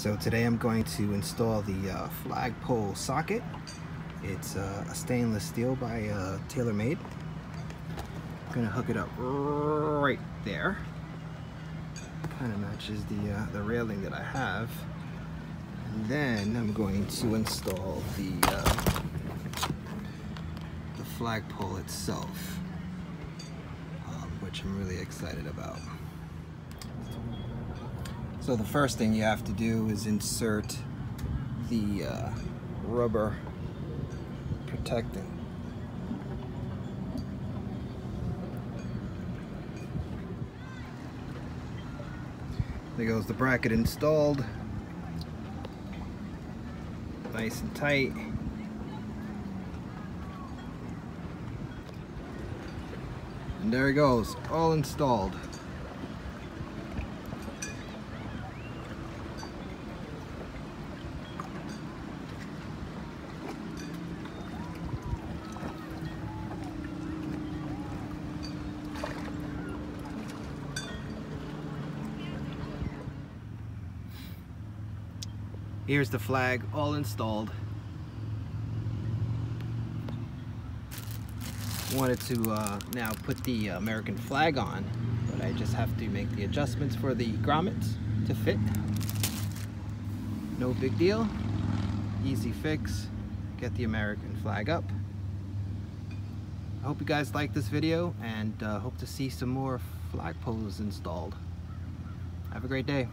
So today I'm going to install the uh, flagpole socket. It's uh, a stainless steel by uh, TaylorMade. I'm gonna hook it up right there. Kind of matches the, uh, the railing that I have. And then I'm going to install the, uh, the flagpole itself, um, which I'm really excited about. So the first thing you have to do is insert the uh, rubber protecting. There goes the bracket installed. Nice and tight. And there it goes, all installed. Here's the flag all installed. Wanted to uh, now put the American flag on, but I just have to make the adjustments for the grommets to fit. No big deal. Easy fix. Get the American flag up. I hope you guys like this video and uh, hope to see some more flagpoles installed. Have a great day.